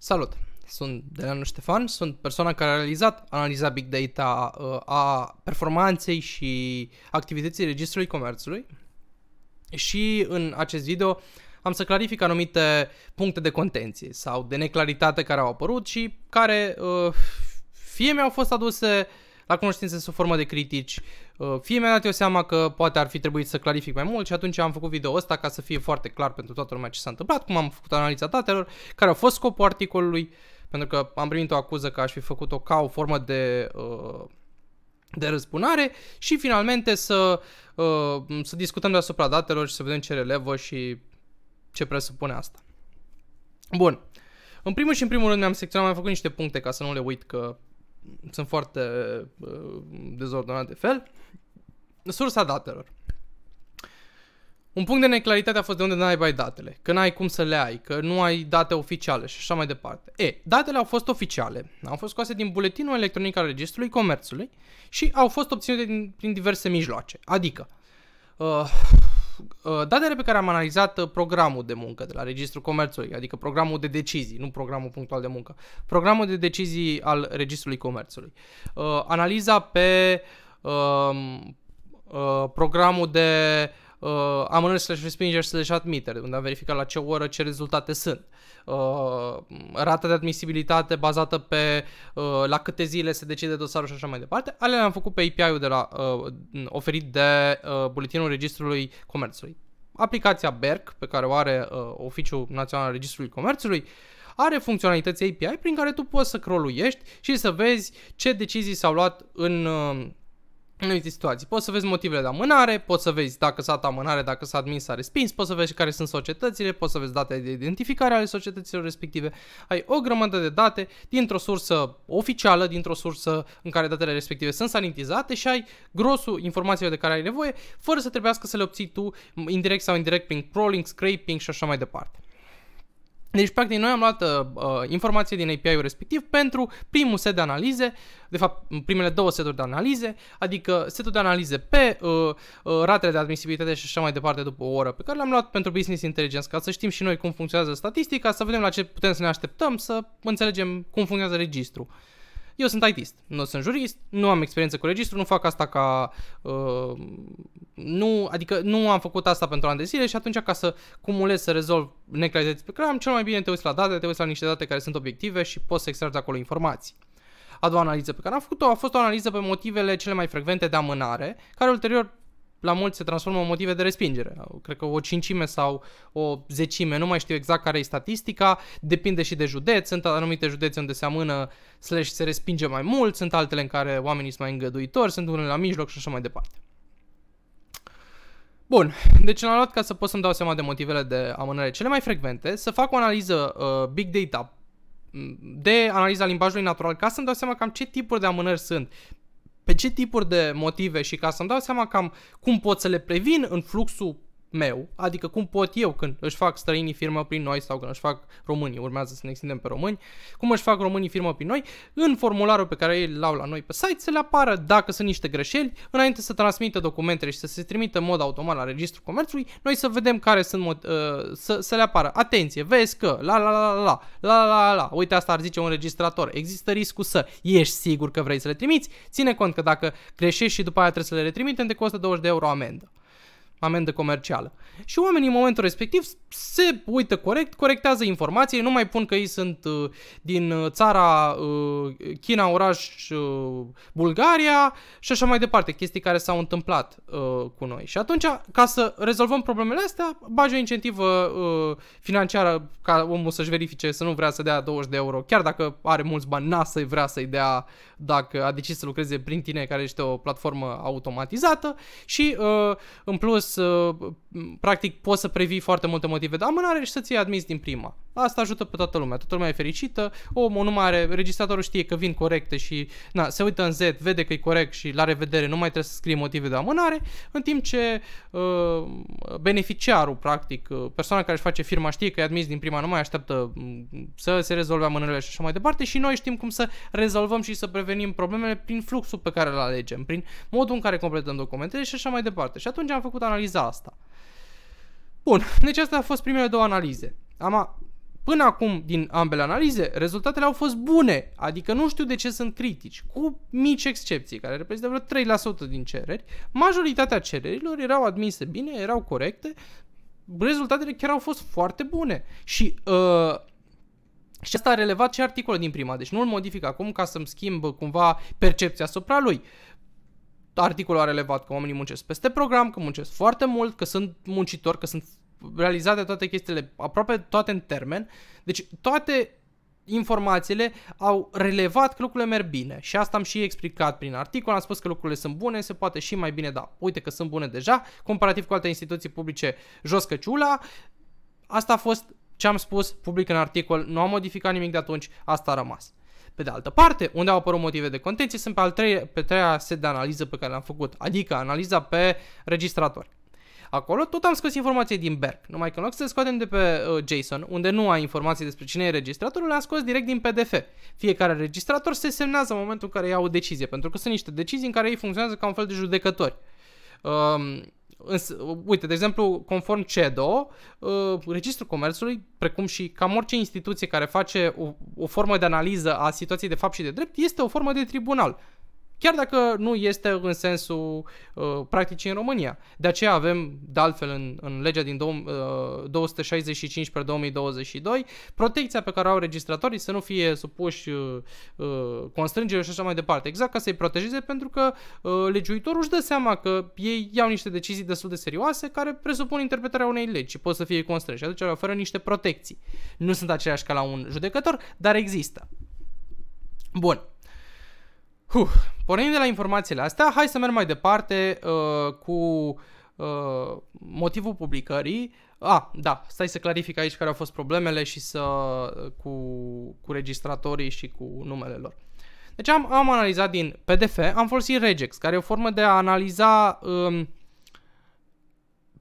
Salut! Sunt Deleanu Ștefan, sunt persoana care a realizat analiza Big Data uh, a performanței și activității Registrului Comerțului și în acest video am să clarific anumite puncte de contenție sau de neclaritate care au apărut și care uh, fie mi-au fost aduse la cunoștință sub formă de critici, uh, fie mi-a dat eu seama că poate ar fi trebuit să clarific mai mult și atunci am făcut video ăsta ca să fie foarte clar pentru toată lumea ce s-a întâmplat, cum am făcut analiza datelor, care a fost scopul articolului, pentru că am primit o acuză că aș fi făcut-o ca o formă de, uh, de răzbunare și finalmente să, uh, să discutăm deasupra datelor și să vedem ce relevă și ce presupune asta. Bun. În primul și în primul rând mi-am secționat, am făcut niște puncte ca să nu le uit că sunt foarte uh, dezordonate de fel. Sursa datelor. Un punct de neclaritate a fost de unde n-ai bai datele, că n-ai cum să le ai, că nu ai date oficiale și așa mai departe. E, datele au fost oficiale, au fost scoase din buletinul electronic al Registrului Comerțului și au fost obținute din, prin diverse mijloace. Adică, uh, uh, datele pe care am analizat uh, programul de muncă de la Registrul Comerțului, adică programul de decizii, nu programul punctual de muncă, programul de decizii al Registrului Comerțului. Uh, analiza pe uh, uh, programul de uh, amânări slash respingeri slash admitere, unde am verificat la ce oră ce rezultate sunt. Uh, rata de admisibilitate bazată pe uh, la câte zile se decide dosarul și așa mai departe. Ale le-am făcut pe API-ul de la, uh, oferit de uh, Buletinul Registrului Comerțului. Aplicația BERC, pe care o are uh, Oficiul Național al Registrului Comerțului, are funcționalități API prin care tu poți să croluiești și să vezi ce decizii s-au luat în, uh, în anumite situații. Poți să vezi motivele de amânare, poți să vezi dacă s-a dat amânare, dacă s-a admis, s-a respins, poți să vezi care sunt societățile, poți să vezi date de identificare ale societăților respective. Ai o grămadă de date dintr-o sursă oficială, dintr-o sursă în care datele respective sunt sanitizate și ai grosul informațiilor de care ai nevoie, fără să trebuiască să le obții tu indirect sau indirect prin crawling, scraping și așa mai departe. Deci, practic, noi am luat uh, informație din API-ul respectiv pentru primul set de analize, de fapt, primele două seturi de analize, adică setul de analize pe uh, uh, ratele de admisibilitate și așa mai departe după o oră, pe care le-am luat pentru Business Intelligence, ca să știm și noi cum funcționează statistica, să vedem la ce putem să ne așteptăm, să înțelegem cum funcționează registrul. Uh, eu sunt ITist, nu sunt jurist, nu am experiență cu registru, nu fac asta ca... Uh, nu, adică nu am făcut asta pentru ani de zile și atunci ca să cumulez, să rezolv neclarități pe care am, cel mai bine te uiți la date, te uiți la niște date care sunt obiective și poți să extragi acolo informații. A doua analiză pe care am făcut-o a fost o analiză pe motivele cele mai frecvente de amânare, care ulterior la mulți se transformă în motive de respingere. Cred că o cincime sau o zecime, nu mai știu exact care e statistica, depinde și de județ. Sunt anumite județe unde se amână slash se respinge mai mult, sunt altele în care oamenii sunt mai îngăduitori, sunt unele la mijloc și așa mai departe. Bun, deci am luat ca să pot să-mi dau seama de motivele de amânare cele mai frecvente, să fac o analiză uh, big data de analiza limbajului natural ca să-mi dau seama cam ce tipuri de amânări sunt pe ce tipuri de motive și ca să-mi dau seama cam cum pot să le previn în fluxul meu, adică cum pot eu când își fac străinii firmă prin noi sau când își fac românii, urmează să ne extindem pe români, cum își fac românii firmă prin noi, în formularul pe care ei l-au la noi pe site să le apară dacă sunt niște greșeli, înainte să transmită documentele și să se trimită în mod automat la registrul comerțului, noi să vedem care sunt, uh, să, să le apară. Atenție, vezi că, la la la la la, la la la la, uite asta ar zice un registrator, există riscul să, ești sigur că vrei să le trimiți, ține cont că dacă greșești și după aia trebuie să le retrimitem, te costă 20 de euro amendă amendă comercială. Și oamenii în momentul respectiv se uită corect, corectează informații, nu mai pun că ei sunt uh, din uh, țara uh, China, oraș uh, Bulgaria și așa mai departe, chestii care s-au întâmplat uh, cu noi. Și atunci, ca să rezolvăm problemele astea, bagi o incentivă uh, financiară ca omul să-și verifice să nu vrea să dea 20 de euro, chiar dacă are mulți bani, n-a să-i vrea să-i dea dacă a decis să lucreze prin tine, care este o platformă automatizată și uh, în plus să, practic, poți să previi foarte multe motive de amânare și să-ți iei admis din prima. Asta ajută pe toată lumea, toată lumea e fericită, omul nu mai are, registratorul știe că vin corecte și na, se uită în Z, vede că e corect și la revedere nu mai trebuie să scrie motive de amânare, în timp ce uh, beneficiarul, practic, uh, persoana care își face firma știe că e admis din prima, nu mai așteaptă mm, să se rezolve amânările și așa mai departe și noi știm cum să rezolvăm și să prevenim problemele prin fluxul pe care îl alegem, prin modul în care completăm documentele și așa mai departe. Și atunci am făcut analiza asta. Bun, deci astea au fost primele două analize. Am până acum din ambele analize, rezultatele au fost bune, adică nu știu de ce sunt critici, cu mici excepții, care reprezintă vreo 3% din cereri, majoritatea cererilor erau admise bine, erau corecte, rezultatele chiar au fost foarte bune. Și uh, și asta a relevat și articolul din prima, deci nu îl modific acum ca să-mi schimb cumva percepția asupra lui. Articolul a relevat că oamenii muncesc peste program, că muncesc foarte mult, că sunt muncitori, că sunt realizate toate chestiile, aproape toate în termen. Deci toate informațiile au relevat că lucrurile merg bine. Și asta am și explicat prin articol, am spus că lucrurile sunt bune, se poate și mai bine, da, uite că sunt bune deja, comparativ cu alte instituții publice, jos căciula, asta a fost ce am spus public în articol, nu am modificat nimic de atunci, asta a rămas. Pe de altă parte, unde au apărut motive de contenție sunt pe al treia, pe treia set de analiză pe care le-am făcut, adică analiza pe registratori. Acolo tot am scos informații din Berg, numai că în loc să scoatem de pe uh, JSON, unde nu ai informații despre cine e registratorul, le-am scos direct din PDF. Fiecare registrator se semnează în momentul în care ia o decizie, pentru că sunt niște decizii în care ei funcționează ca un fel de judecători. Um, Însă, uite, de exemplu, conform CEDO, uh, Registrul Comerțului, precum și cam orice instituție care face o, o formă de analiză a situației de fapt și de drept, este o formă de tribunal chiar dacă nu este în sensul uh, practicii în România. De aceea avem, de altfel, în, în legea din dou, uh, 265 pe 2022, protecția pe care o au registratorii să nu fie supuși uh, uh, constrângere și așa mai departe. Exact ca să-i protejeze, pentru că uh, legiuitorul își dă seama că ei iau niște decizii destul de serioase care presupun interpretarea unei legi și pot să fie constrânși. Atunci le oferă niște protecții. Nu sunt aceleași ca la un judecător, dar există. Bun. Huh. Pornind de la informațiile astea, hai să merg mai departe uh, cu uh, motivul publicării. Ah, da, stai să clarific aici care au fost problemele și să cu, cu registratorii și cu numele lor. Deci am, am analizat din PDF, am folosit regex, care e o formă de a analiza um,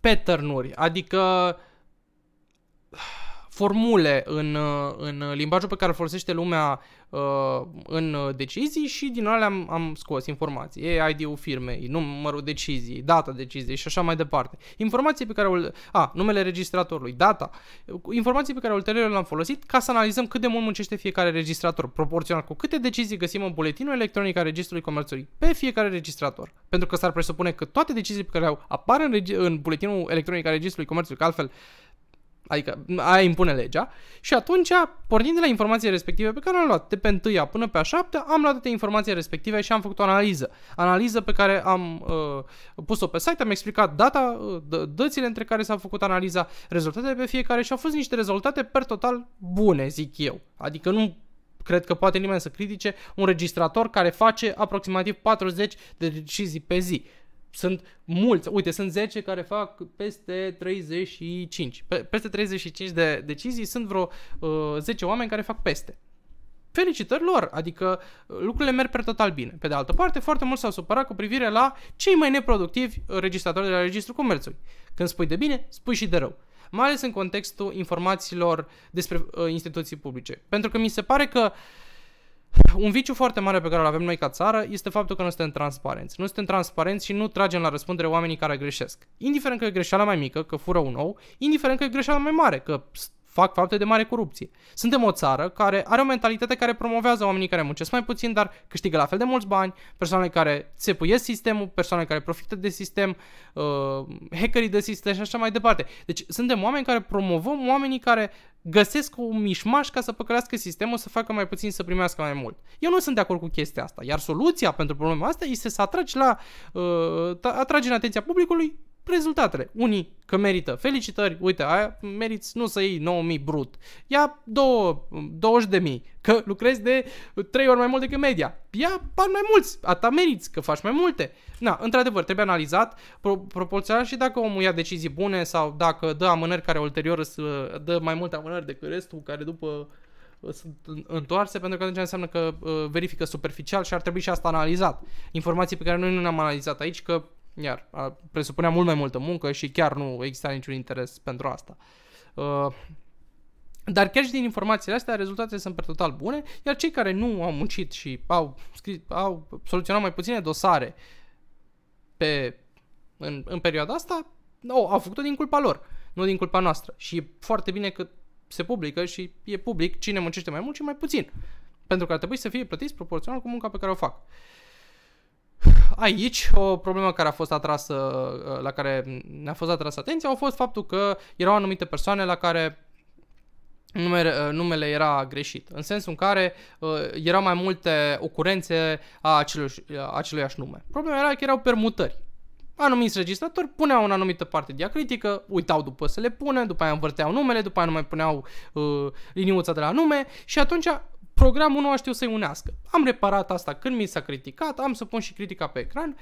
pattern-uri, adică formule în, în limbajul pe care îl folosește lumea uh, în decizii și din alea am, am scos informații. E ID-ul firmei, numărul decizii, data deciziei și așa mai departe. Informații pe care o... A, numele registratorului, data. Informații pe care ulterior le-am folosit ca să analizăm cât de mult muncește fiecare registrator, proporțional cu câte decizii găsim în buletinul electronic al Registrului Comerțului pe fiecare registrator. Pentru că s-ar presupune că toate deciziile pe care au apar în, regi- în buletinul electronic al Registrului Comerțului, că altfel Adică aia impune legea. Și atunci, pornind de la informațiile respective pe care le-am luat de pe 1 până pe a 7, am luat toate informațiile respective și am făcut o analiză. Analiză pe care am uh, pus-o pe site, am explicat data, uh, dățile între care s-a făcut analiza, rezultatele pe fiecare și au fost niște rezultate per total bune, zic eu. Adică nu cred că poate nimeni să critique un registrator care face aproximativ 40 de decizii pe zi sunt mulți, uite, sunt 10 care fac peste 35. Pe, peste 35 de decizii sunt vreo uh, 10 oameni care fac peste. Felicitări lor, adică uh, lucrurile merg pe total bine. Pe de altă parte, foarte mult s-au supărat cu privire la cei mai neproductivi registratori de la Registrul Comerțului. Când spui de bine, spui și de rău. Mai ales în contextul informațiilor despre uh, instituții publice. Pentru că mi se pare că uh, un viciu foarte mare pe care îl avem noi ca țară este faptul că nu suntem transparenți. Nu suntem transparenți și nu tragem la răspundere oamenii care greșesc. Indiferent că e greșeala mai mică, că fură un ou, indiferent că e greșeala mai mare, că fac fapte de mare corupție. Suntem o țară care are o mentalitate care promovează oamenii care muncesc mai puțin, dar câștigă la fel de mulți bani, persoane care țepuiesc sistemul, persoane care profită de sistem, uh, hackerii de sistem și așa mai departe. Deci suntem oameni care promovăm oamenii care găsesc un mișmaș ca să păcălească sistemul, să facă mai puțin, să primească mai mult. Eu nu sunt de acord cu chestia asta, iar soluția pentru problema asta este să atragi la uh, atragi în atenția publicului rezultatele. Unii că merită felicitări, uite, aia meriți nu să iei 9000 brut, ia 20 de mii, că lucrezi de 3 ori mai mult decât media. Ia bani mai mulți, ta meriți, că faci mai multe. Na, într-adevăr, trebuie analizat pro- proporțional și dacă omul ia decizii bune sau dacă dă amânări care ulterior să dă mai multe amânări decât restul, care după uh, sunt întoarse, pentru că atunci înseamnă că uh, verifică superficial și ar trebui și asta analizat. Informații pe care noi nu le-am analizat aici, că iar presupunea mult mai multă muncă și chiar nu exista niciun interes pentru asta. Uh, dar chiar și din informațiile astea, rezultatele sunt pe total bune, iar cei care nu au muncit și au, scris, au soluționat mai puține dosare pe, în, în perioada asta, au, au făcut-o din culpa lor, nu din culpa noastră. Și e foarte bine că se publică și e public cine muncește mai mult și mai puțin. Pentru că ar trebui să fie plătiți proporțional cu munca pe care o fac. Aici, o problemă care a fost atrasă, la care ne-a fost atrasă atenția, a fost faptul că erau anumite persoane la care numele, numele era greșit, în sensul în care uh, erau mai multe ocurențe a acelui, aceluiași nume. Problema era că erau permutări. Anumiți registratori puneau în anumită parte diacritică, uitau după să le pună, după aia învârteau numele, după aia nu mai puneau uh, liniuța de la nume și atunci programul nu a știut să-i unească. Am reparat asta când mi s-a criticat, am să pun și critica pe ecran.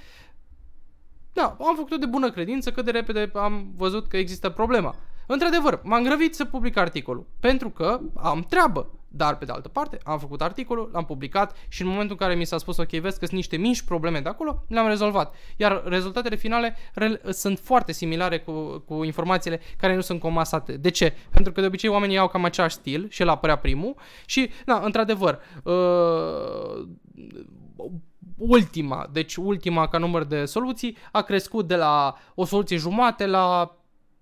Da, am făcut-o de bună credință, cât de repede am văzut că există problema. Într-adevăr, m-am grăbit să public articolul, pentru că am treabă. Dar, pe de altă parte, am făcut articolul, l-am publicat și în momentul în care mi s-a spus, ok, vezi că sunt niște mici probleme de acolo, le-am rezolvat. Iar rezultatele finale re- sunt foarte similare cu, cu informațiile care nu sunt comasate. De ce? Pentru că de obicei oamenii au cam același stil și el apărea primul și, da, într-adevăr, uh, ultima, deci ultima ca număr de soluții a crescut de la o soluție jumate la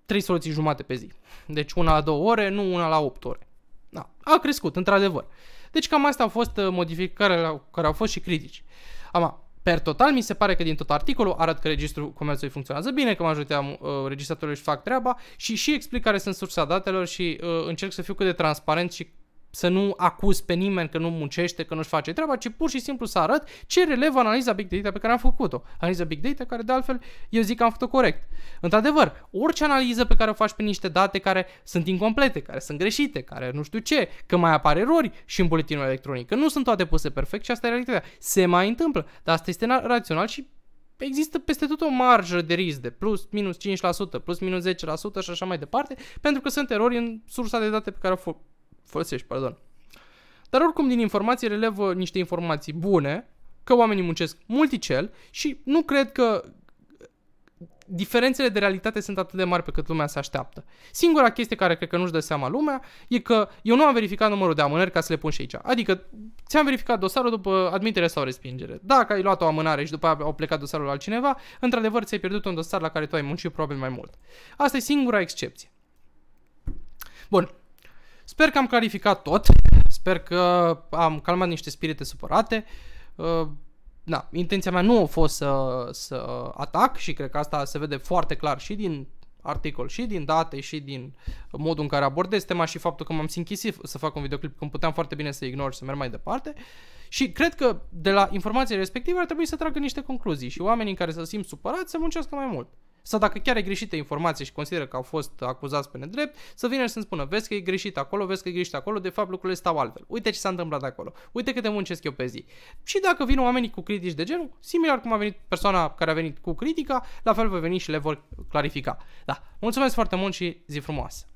3 soluții jumate pe zi. Deci una la 2 ore, nu una la 8 ore. Da, a crescut, într-adevăr. Deci cam asta au fost uh, modificările care au fost și critici. Ama, per total, mi se pare că din tot articolul arăt că registrul comerțului funcționează bine, că majoritatea uh, registratorilor își fac treaba și și explic care sunt sursa datelor și uh, încerc să fiu cât de transparent și să nu acuz pe nimeni că nu muncește, că nu-și face treaba, ci pur și simplu să arăt ce relevă analiza Big Data pe care am făcut-o. Analiza Big Data care de altfel eu zic că am făcut-o corect. Într-adevăr, orice analiză pe care o faci pe niște date care sunt incomplete, care sunt greșite, care nu știu ce, că mai apar erori și în buletinul electronic, că nu sunt toate puse perfect și asta e realitatea. Se mai întâmplă, dar asta este rațional și există peste tot o marjă de risc de plus minus 5%, plus minus 10% și așa mai departe, pentru că sunt erori în sursa de date pe care o folosești, pardon. Dar oricum din informații relevă niște informații bune, că oamenii muncesc multicel și nu cred că diferențele de realitate sunt atât de mari pe cât lumea se așteaptă. Singura chestie care cred că nu-și dă seama lumea e că eu nu am verificat numărul de amânări ca să le pun și aici. Adică ți-am verificat dosarul după admitere sau respingere. Dacă ai luat o amânare și după aia au plecat dosarul la altcineva, într-adevăr ți-ai pierdut un dosar la care tu ai muncit probabil mai mult. Asta e singura excepție. Bun, Sper că am clarificat tot, sper că am calmat niște spirite supărate. Uh, da, intenția mea nu a fost să, să atac și cred că asta se vede foarte clar și din articol și din date și din modul în care abordez tema și faptul că m-am simțit să fac un videoclip când puteam foarte bine să ignor și să merg mai departe. Și cred că de la informațiile respective ar trebui să tragă niște concluzii și oamenii care să simt supărați să muncească mai mult. Sau dacă chiar e greșită informație și consideră că au fost acuzați pe nedrept, să vină și să-mi spună, vezi că e greșit acolo, vezi că e greșit acolo, de fapt lucrurile stau altfel. Uite ce s-a întâmplat acolo. Uite câte muncesc eu pe zi. Și dacă vin oamenii cu critici de genul, similar cum a venit persoana care a venit cu critica, la fel voi veni și le vor clarifica. Da, mulțumesc foarte mult și zi frumoasă!